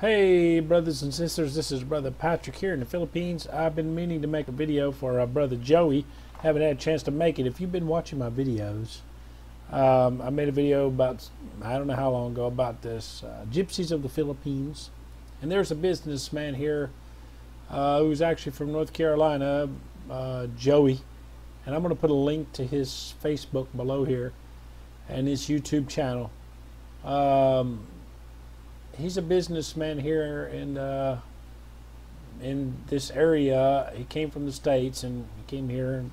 Hey, brothers and sisters, this is Brother Patrick here in the Philippines. I've been meaning to make a video for uh, Brother Joey. Haven't had a chance to make it. If you've been watching my videos, um, I made a video about, I don't know how long ago, about this uh, Gypsies of the Philippines. And there's a businessman here uh, who's actually from North Carolina, uh, Joey. And I'm going to put a link to his Facebook below here and his YouTube channel. Um, he's a businessman here in uh, in this area. He came from the states and he came here and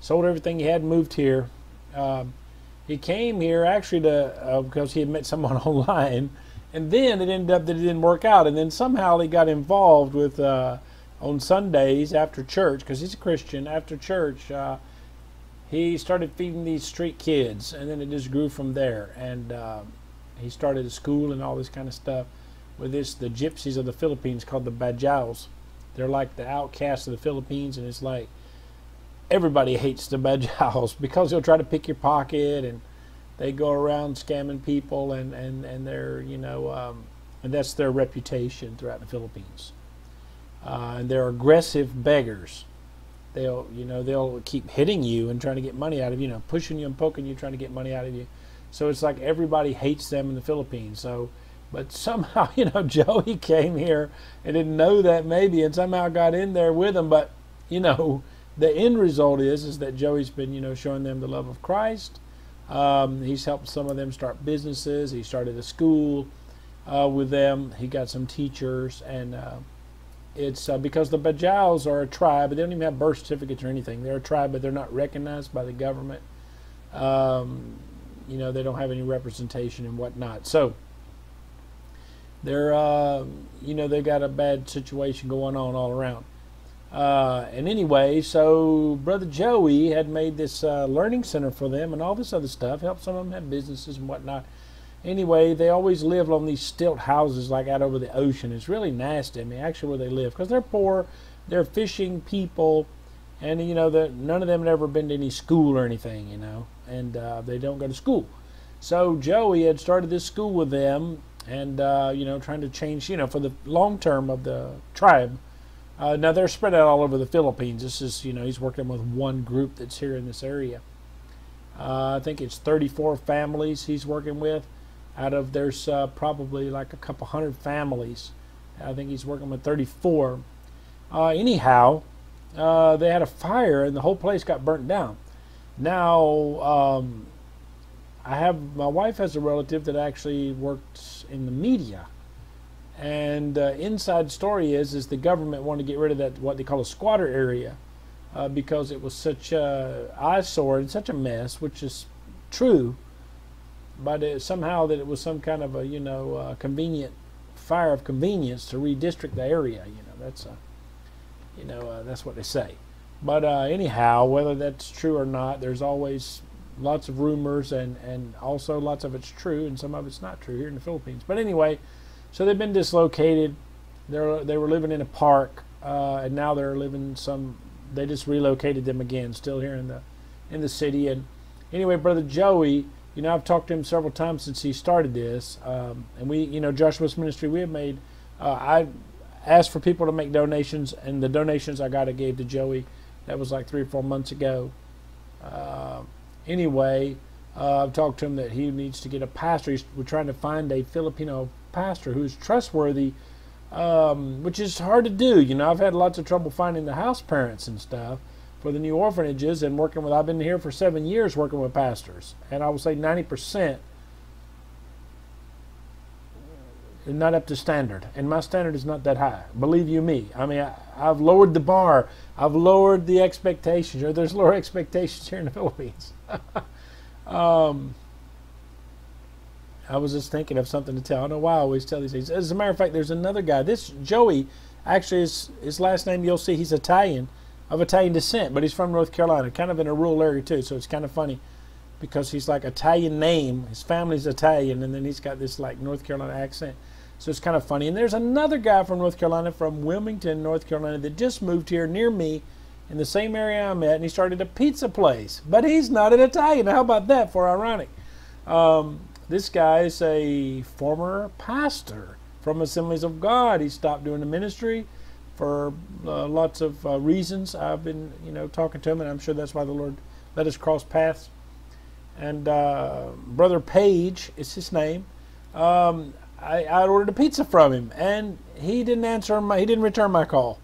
sold everything he had and moved here. Um, he came here actually to uh, because he had met someone online, and then it ended up that it didn't work out. And then somehow he got involved with uh, on Sundays after church because he's a Christian. After church, uh, he started feeding these street kids, and then it just grew from there. And um, he started a school and all this kind of stuff with this the gypsies of the Philippines called the Bajaus. They're like the outcasts of the Philippines, and it's like everybody hates the Bajaus because they'll try to pick your pocket and they go around scamming people and and and they're you know um, and that's their reputation throughout the Philippines. Uh, and they're aggressive beggars. They'll you know they'll keep hitting you and trying to get money out of you, you know, pushing you and poking you, trying to get money out of you so it's like everybody hates them in the Philippines. So, but somehow, you know, Joey came here and didn't know that maybe, and somehow got in there with them. But, you know, the end result is is that Joey's been, you know, showing them the love of Christ. Um, he's helped some of them start businesses. He started a school uh, with them. He got some teachers, and uh, it's uh, because the Bajaus are a tribe, but they don't even have birth certificates or anything. They're a tribe, but they're not recognized by the government. Um, you know they don't have any representation and whatnot. So they're uh, you know they got a bad situation going on all around. Uh, and anyway, so Brother Joey had made this uh, learning center for them and all this other stuff. Helped some of them have businesses and whatnot. Anyway, they always live on these stilt houses like out over the ocean. It's really nasty. I mean, actually, where they live because they're poor, they're fishing people, and you know that none of them had ever been to any school or anything. You know, and uh, they don't go to school. So Joey had started this school with them, and uh, you know, trying to change, you know, for the long term of the tribe. Uh, now they're spread out all over the Philippines. This is, you know, he's working with one group that's here in this area. Uh, I think it's 34 families he's working with. Out of there's uh, probably like a couple hundred families. I think he's working with 34. Uh, anyhow, they had a fire and the whole place got burnt down. Now, um, I have my wife has a relative that actually worked in the media, and uh, inside story is is the government wanted to get rid of that what they call a squatter area uh, because it was such a eyesore and such a mess, which is true, but it, somehow that it was some kind of a you know uh, convenient fire of convenience to redistrict the area. You know that's a you know uh, that's what they say. But uh, anyhow, whether that's true or not, there's always lots of rumors and, and also lots of it's true and some of it's not true here in the Philippines. But anyway, so they've been dislocated. They're, they were living in a park uh, and now they're living some, they just relocated them again, still here in the, in the city. And anyway, Brother Joey, you know, I've talked to him several times since he started this. Um, and we, you know, Joshua's ministry, we have made, uh, I asked for people to make donations and the donations I got, I gave to Joey that was like three or four months ago. Uh, anyway, uh, I've talked to him that he needs to get a pastor. He's, we're trying to find a Filipino pastor who's trustworthy, um, which is hard to do. You know, I've had lots of trouble finding the house parents and stuff for the new orphanages and working with. I've been here for seven years working with pastors, and I would say ninety percent not up to standard, and my standard is not that high. Believe you me. I mean, I, have lowered the bar. I've lowered the expectations. Or there's lower expectations here in the Philippines. um, I was just thinking of something to tell. I don't know why I always tell these things. As a matter of fact, there's another guy. This Joey, actually, his his last name you'll see he's Italian, of Italian descent, but he's from North Carolina, kind of in a rural area too. So it's kind of funny because he's like Italian name. His family's Italian, and then he's got this like North Carolina accent. So it's kind of funny. And there's another guy from North Carolina, from Wilmington, North Carolina, that just moved here near me in the same area I'm at, and he started a pizza place. But he's not an Italian. How about that for ironic? Um, this guy is a former pastor from Assemblies of God. He stopped doing the ministry for uh, lots of uh, reasons. I've been, you know, talking to him, and I'm sure that's why the Lord let us cross paths. And uh, Brother Page is his name. Um, I, I, ordered a pizza from him, and he didn't answer my, he didn't return my call.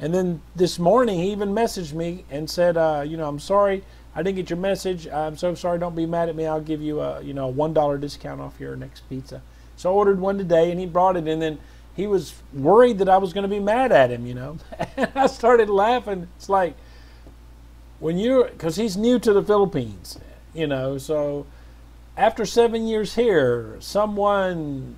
And then this morning, he even messaged me and said, uh, you know, I'm sorry, I didn't get your message. I'm so sorry. Don't be mad at me. I'll give you a, you know, one dollar discount off your next pizza. So I ordered one today, and he brought it, and then he was worried that I was going to be mad at him, you know. And I started laughing. It's like when you're, because he's new to the Philippines, you know, so after seven years here, someone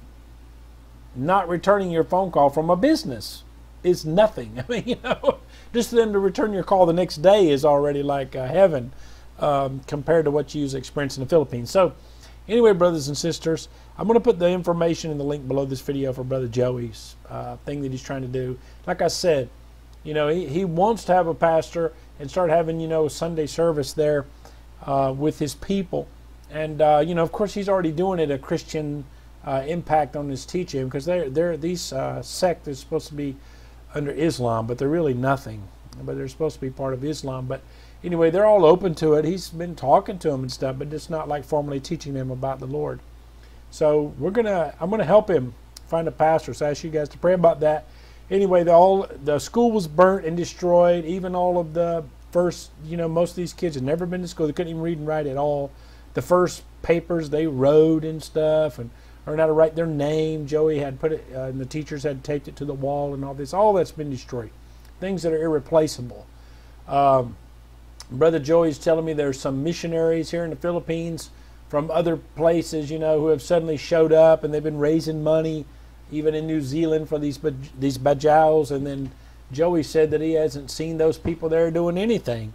not returning your phone call from a business is nothing. I mean, you know, just them to return your call the next day is already like uh, heaven um, compared to what you experience in the Philippines. So, anyway, brothers and sisters, I'm going to put the information in the link below this video for Brother Joey's uh, thing that he's trying to do. Like I said, you know, he, he wants to have a pastor and start having, you know, Sunday service there uh, with his people. And, uh, you know, of course, he's already doing it a Christian uh, impact on his teaching because they're, they're, these uh, sect is supposed to be under Islam, but they're really nothing. But they're supposed to be part of Islam. But anyway, they're all open to it. He's been talking to them and stuff, but it's not like formally teaching them about the Lord. So we're gonna, I'm gonna help him find a pastor. So I ask you guys to pray about that. Anyway, the all the school was burnt and destroyed. Even all of the first, you know, most of these kids had never been to school. They couldn't even read and write at all. The first papers they wrote and stuff, and learned how to write their name. Joey had put it, uh, and the teachers had taped it to the wall, and all this. All that's been destroyed. Things that are irreplaceable. Um, Brother Joey's telling me there's some missionaries here in the Philippines from other places, you know, who have suddenly showed up and they've been raising money, even in New Zealand for these these bajaus. And then Joey said that he hasn't seen those people there doing anything.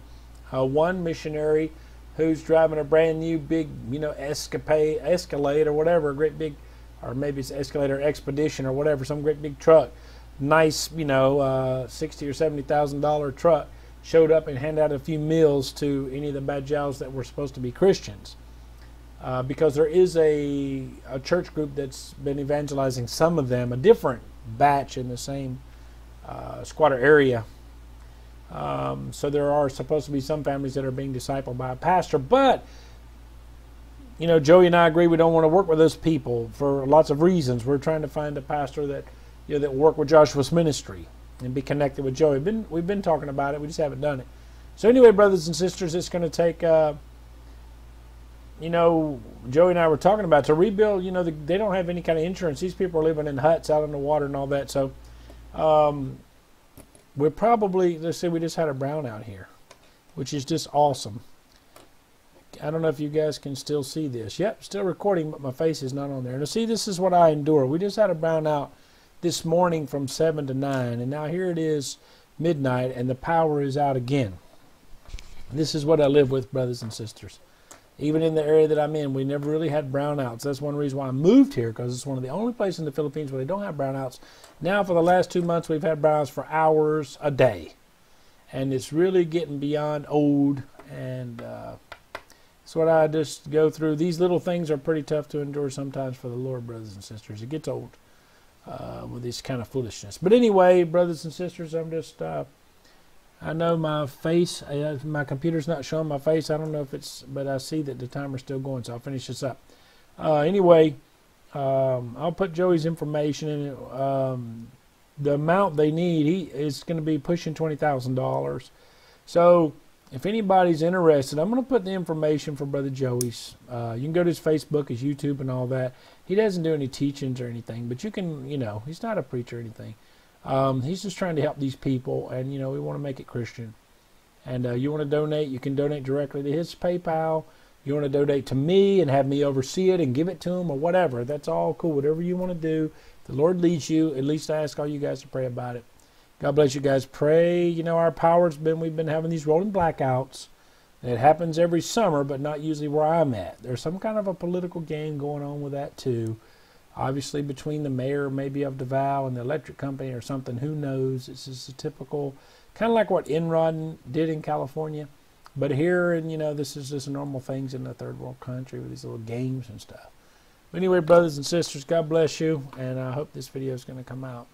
Uh, one missionary who's driving a brand new big, you know, escapade, Escalade or whatever, a great big, or maybe it's Escalade or Expedition or whatever, some great big truck, nice, you know, uh, sixty or seventy thousand dollar truck, showed up and handed out a few meals to any of the bad bajaus that were supposed to be Christians uh, because there is a, a church group that's been evangelizing some of them, a different batch in the same uh, squatter area. Um, so there are supposed to be some families that are being discipled by a pastor, but you know, Joey and I agree we don't want to work with those people for lots of reasons. We're trying to find a pastor that you know that will work with Joshua's ministry and be connected with Joey. We've been we've been talking about it, we just haven't done it. So anyway, brothers and sisters, it's going to take. Uh, you know, Joey and I were talking about to rebuild. You know, the, they don't have any kind of insurance. These people are living in huts out in the water and all that. So, um, we're probably let's say we just had a brownout here, which is just awesome. I don't know if you guys can still see this. Yep, still recording, but my face is not on there. Now, see, this is what I endure. We just had a brownout this morning from seven to nine, and now here it is midnight, and the power is out again. This is what I live with, brothers and sisters even in the area that I'm in, we never really had brownouts. That's one reason why I moved here because it's one of the only places in the Philippines where they don't have brownouts. Now, for the last two months, we've had brownouts for hours a day, and it's really getting beyond old. And uh, that's what I just go through. These little things are pretty tough to endure sometimes for the Lord, brothers and sisters. It gets old uh, with this kind of foolishness. But anyway, brothers and sisters, I'm just. Uh, I know my face, uh, my computer's not showing my face. I don't know if it's, but I see that the timer's still going, so I'll finish this up. Uh, anyway, um, I'll put Joey's information in. Um, the amount they need, he is going to be pushing twenty thousand dollars. So, if anybody's interested, I'm going to put the information for Brother Joey's. Uh, you can go to his Facebook, his YouTube, and all that. He doesn't do any teachings or anything, but you can, you know, he's not a preacher or anything. Um, he's just trying to help these people, and you know we want to make it Christian. And uh, you want to donate, you can donate directly to his PayPal. You want to donate to me and have me oversee it and give it to him or whatever. That's all cool. Whatever you want to do, the Lord leads you. At least I ask all you guys to pray about it. God bless you guys. Pray. You know our power's been we've been having these rolling blackouts. It happens every summer, but not usually where I'm at. There's some kind of a political game going on with that too. Obviously, between the mayor, maybe of Davao, and the electric company or something, who knows? It's just a typical, kind of like what Enron did in California. But here, and you know, this is just normal things in a third world country with these little games and stuff. Anyway, brothers and sisters, God bless you, and I hope this video is going to come out.